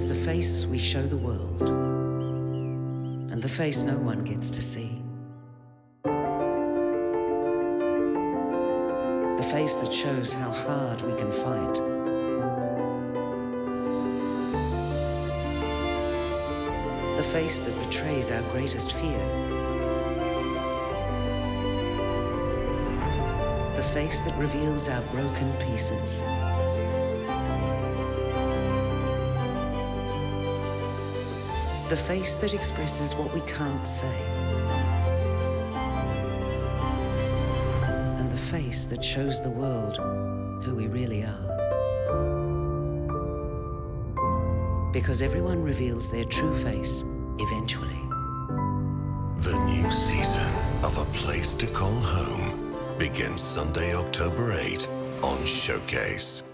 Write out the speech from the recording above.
is the face we show the world, and the face no one gets to see. The face that shows how hard we can fight. The face that betrays our greatest fear. The face that reveals our broken pieces. The face that expresses what we can't say. And the face that shows the world who we really are. Because everyone reveals their true face eventually. The new season of A Place to Call Home begins Sunday, October 8 on Showcase.